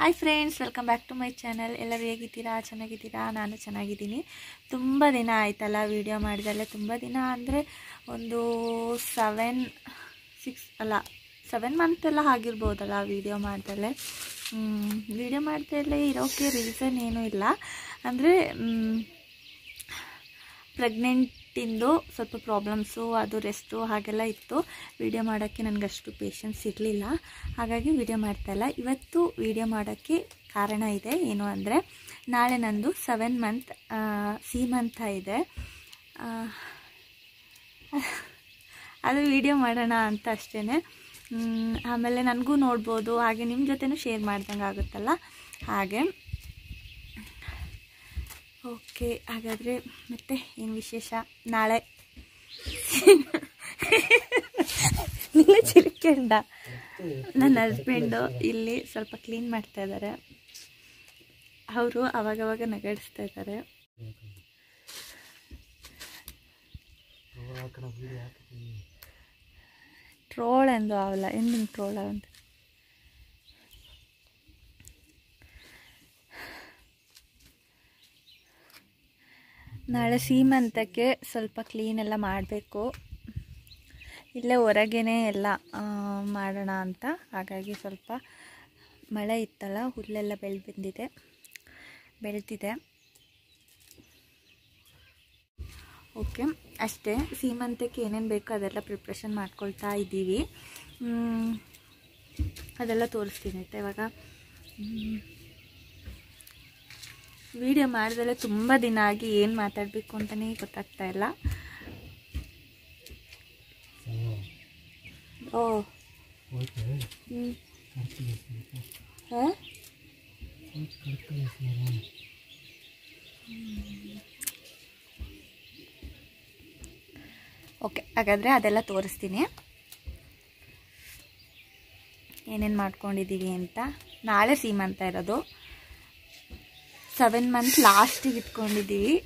Hi friends welcome back to my channel ಎಲ್ಲರೂ ಹೇಗಿದ್ದೀರಾ? ಚೆನ್ನಾಗಿದ್ದೀರಾ? ನಾನು ಚೆನ್ನಾಗಿದ್ದೀನಿ. ತುಂಬ ದಿನ ಆಯ್ತಲ್ಲ ವೀಡಿಯೋ ಮಾಡಿದಲ್ಲ? ತುಂಬ ದಿನ ಅಂದರೆ ಒಂದು ಸೆವೆನ್ ಸಿಕ್ಸ್ ಅಲ್ಲ ಸೆವೆನ್ ಮಂತ್ ಎಲ್ಲ ಆಗಿರ್ಬೋದಲ್ಲ ವೀಡಿಯೋ ಮಾಡ್ದಲ್ಲೇ? ವೀಡಿಯೋ ಮಾಡ್ದಲ್ಲೇ ಇರೋಕ್ಕೆ ರೀಸನ್ ಏನೂ ಇಲ್ಲ. ಅಂದರೆ ಪ್ರೆಗ್ನೆಂಟಿಂದು ಸ್ವಲ್ಪ ಪ್ರಾಬ್ಲಮ್ಸು ಅದು ರೆಸ್ಟು ಹಾಗೆಲ್ಲ ಇತ್ತು. ವೀಡಿಯೋ ಮಾಡೋಕ್ಕೆ ಅಷ್ಟು ಪೇಷನ್ಸ್ ಇರಲಿಲ್ಲ. ಹಾಗಾಗಿ ವೀಡಿಯೋ ಮಾಡ್ತಾಯಿಲ್ಲ ಇವತ್ತು ವೀಡಿಯೋ ಮಾಡೋಕ್ಕೆ ಕಾರಣ ಇದೆ ಏನು ಅಂದರೆ ನಾಳೆ ನಂದು ಸೆವೆನ್ ಮಂತ್ ಸೀಮಂತ ಇದೆ. ಆ, ಅದು ವೀಡಿಯೋ ಮಾಡೋಣ ಅಂತ ಅಷ್ಟೇ ಆಮೇಲೆ ನನಗೂ ನೋಡ್ಬೋದು. ಹಾಗೆ ನಿಮ್ಮ ಜೊತೆನೂ ಶೇರ್ ಮಾಡ್ದಂಗೆ ಆಗುತ್ತಲ್ಲ ಹಾಗೆ. ಓಕೆ, ಹಾಗಾದರೆ ಮತ್ತೆ ಏನು ವಿಶೇಷ? ನಾಳೆ. ನಿನ್ನ ಚಿರಿಕೆಂಡ ನನ್ನ ಹಸ್ಬೆಂಡು ಇಲ್ಲಿ ಸ್ವಲ್ಪ ಕ್ಲೀನ್ ಮಾಡ್ತಾ ಇದ್ದಾರೆ ಅವರು ಅವಾಗವಾಗ ನಗಾಡಿಸ್ತಾ ಇದ್ದಾರೆ ಟ್ರೋಲ್ ಎಂದು ಅವಲ್ಲ ಎಂದಿನ ಟ್ರೋಲ್ ಅಂತ ನಾಳೆ ಸೀಮಂತಕ್ಕೆ ಸ್ವಲ್ಪ ಕ್ಲೀನ್ ಎಲ್ಲ ಮಾಡಬೇಕು. ಇಲ್ಲೇ ಹೊರಗೇನೆ ಎಲ್ಲ ಮಾಡೋಣ ಅಂತ. ಹಾಗಾಗಿ ಸ್ವಲ್ಪ ಮಳೆ ಇತ್ತಲ್ಲ, ಹುಲ್ಲೆಲ್ಲ ಬೆಳೆ ಬಂದಿದೆ ಬೆಳೆದಿದೆ. ಓಕೆ, ಅಷ್ಟೇ. ಸೀಮಂತಕ್ಕೆ ಏನೇನು ಬೇಕೋ ಅದೆಲ್ಲ ಪ್ರಿಪ್ರೇಷನ್ ಮಾಡ್ಕೊಳ್ತಾ ಇದ್ದೀವಿ. ಅದೆಲ್ಲ ತೋರಿಸ್ತೀನಿ ಇವಾಗ? ವಿಡಿಯೋ ಮಾಡಿದಲ್ಲೇ ತುಂಬ ದಿನ ಆಗಿ ಏನು ಮಾತಾಡಬೇಕು ಅಂತಲೇ ಗೊತ್ತಾಗ್ತಾ ಇಲ್ಲ. ಓ. ಓಕೆ, ಹಾಗಾದರೆ ಅದೆಲ್ಲ ತೋರಿಸ್ತೀನಿ. ಏನೇನು ಮಾಡ್ಕೊಂಡಿದ್ದೀವಿ ಅಂತ. ನಾಳೆ ಸೀಮಂತ ಇರೋದು. ಸೆವೆನ್ ಮಂತ್ ಲಾಸ್ಟಿಗೆ ಇಟ್ಕೊಂಡಿದ್ದೀವಿ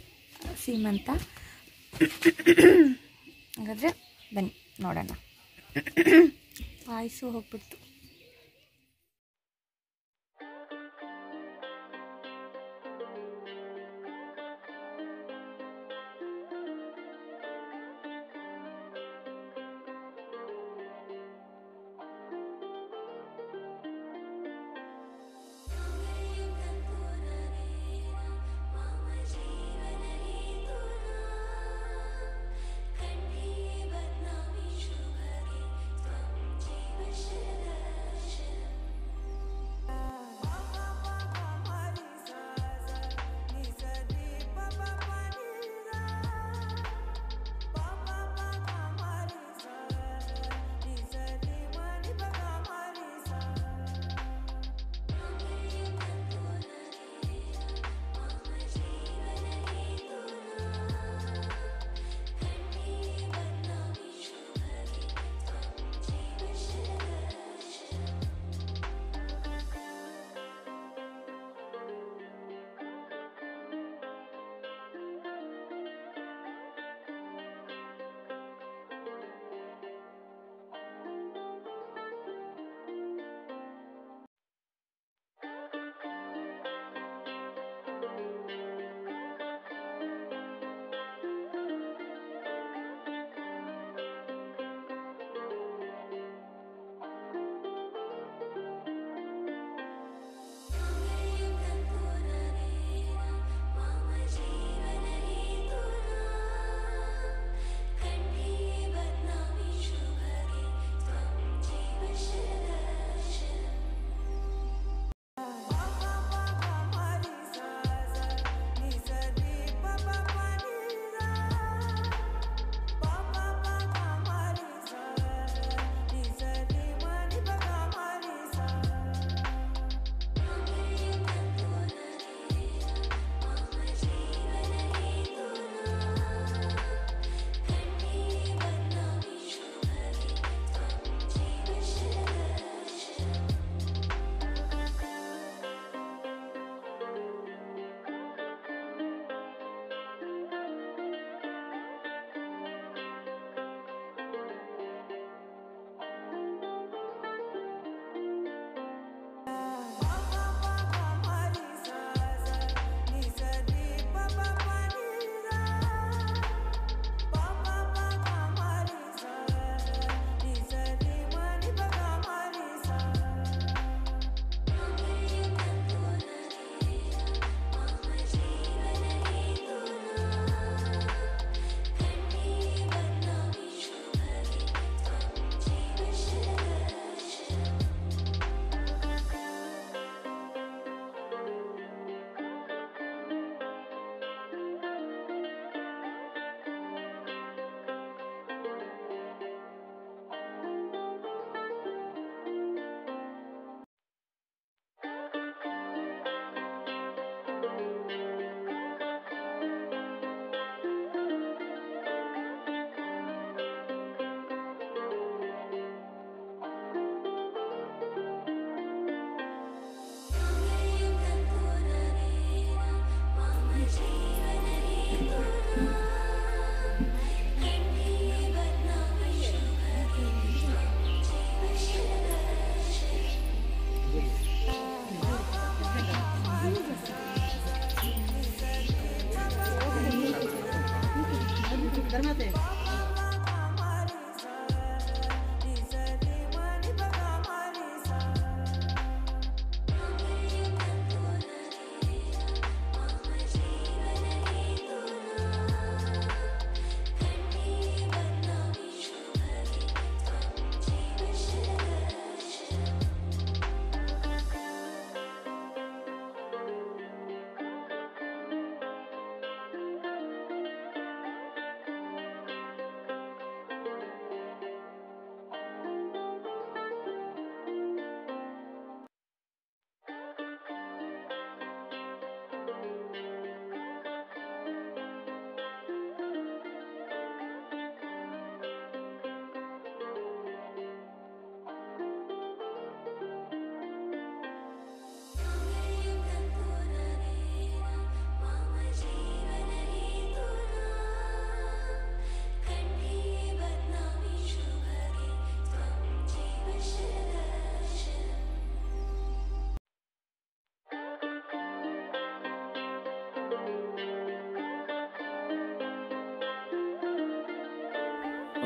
ಸೀಮಂತ. ಹಾಗಾದರೆ ಬನ್ನಿ ನೋಡೋಣ. ವಾಯ್ಸು ಹೋಗ್ಬಿಡ್ತು. धर्माते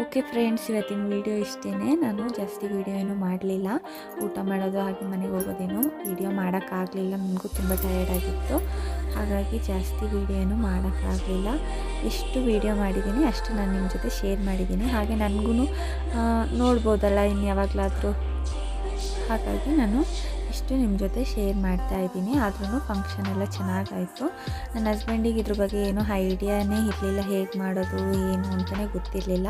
ಓಕೆ ಫ್ರೆಂಡ್ಸ್ ಇವತ್ತಿನ ವೀಡಿಯೋ ಇಷ್ಟೇ ನಾನು ಜಾಸ್ತಿ ವೀಡಿಯೋ ಏನು ಮಾಡಲಿಲ್ಲ. ಊಟ ಮಾಡೋದು ಹಾಗೆ ಮನೆಗೆ ಹೋಗೋದೇನು ವೀಡಿಯೋ ಮಾಡೋಕ್ಕಾಗಲಿಲ್ಲ. ನನಗೂ ತುಂಬ ಟಯರ್ಡ್ ಆಗಿತ್ತು. ಹಾಗಾಗಿ ಜಾಸ್ತಿ ವೀಡಿಯೋ ಏನೂ ಮಾಡೋಕ್ಕಾಗಲಿಲ್ಲ. ಎಷ್ಟು ವೀಡಿಯೋ ಮಾಡಿದ್ದೀನಿ ಅಷ್ಟು ನಾನು ನಿಮ್ಮ ಜೊತೆ ಶೇರ್ ಮಾಡಿದ್ದೀನಿ. ಹಾಗೆ ನನಗೂ ನೋಡ್ಬೋದಲ್ಲ ಇನ್ನು ಯಾವಾಗಲಾದರೂ ಹಾಗಾಗಿ ನಾನು ಇಷ್ಟು ನಿಮ್ಮ ಜೊತೆ ಶೇರ್ ಮಾಡ್ತಾ ಇದ್ದೀನಿ. ಆದ್ರೂ ಫಂಕ್ಷನ್ ಎಲ್ಲ ಚೆನ್ನಾಗಾಯಿತು. ನನ್ನ ಹಸ್ಬೆಂಡಿಗೆ ಇದ್ರ ಬಗ್ಗೆ ಏನೂ ಐಡಿಯಾನೇ ಇರಲಿಲ್ಲ. ಹೇಗೆ ಮಾಡೋದು, ಏನು ಅಂತಲೇ ಗೊತ್ತಿರಲಿಲ್ಲ.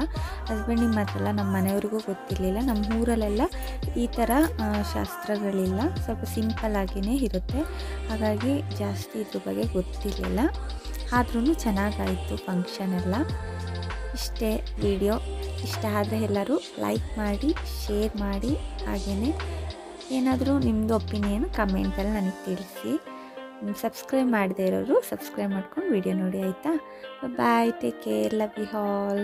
ಹಸ್ಬೆಂಡಿಗೆ ಮಾತ್ರ ನಮ್ಮ ಮನೆಯವ್ರಿಗೂ ಗೊತ್ತಿರಲಿಲ್ಲ. ನಮ್ಮ ಊರಲ್ಲೆಲ್ಲ ಈ ಥರ ಶಾಸ್ತ್ರಗಳಿಲ್ಲ. ಸ್ವಲ್ಪ ಸಿಂಪಲ್ ಆಗಿಯೇ ಇರುತ್ತೆ. ಹಾಗಾಗಿ ಜಾಸ್ತಿ ಇದ್ರ ಬಗ್ಗೆ ಗೊತ್ತಿರಲಿಲ್ಲ. ಆದ್ರೂ ಚೆನ್ನಾಗಾಯಿತು ಫಂಕ್ಷನ್ ಎಲ್ಲ. ಇಷ್ಟೇ ವಿಡಿಯೋ ಇಷ್ಟ ಆದರೆ ಎಲ್ಲರೂ ಲೈಕ್ ಮಾಡಿ ಶೇರ್ ಮಾಡಿ ಹಾಗೆಯೇ ಏನಾದರೂ ನಿಮ್ಮದು ಒಪಿನಿಯನ್ ಕಮೆಂಟಲ್ಲಿ ನನಗೆ ತಿಳಿಸಿ. ಸಬ್ಸ್ಕ್ರೈಬ್ ಮಾಡದೇ ಇರೋರು ಸಬ್ಸ್ಕ್ರೈಬ್ ಮಾಡ್ಕೊಂಡು ವಿಡಿಯೋ ನೋಡಿ ಆಯಿತಾ? Bye take care love you all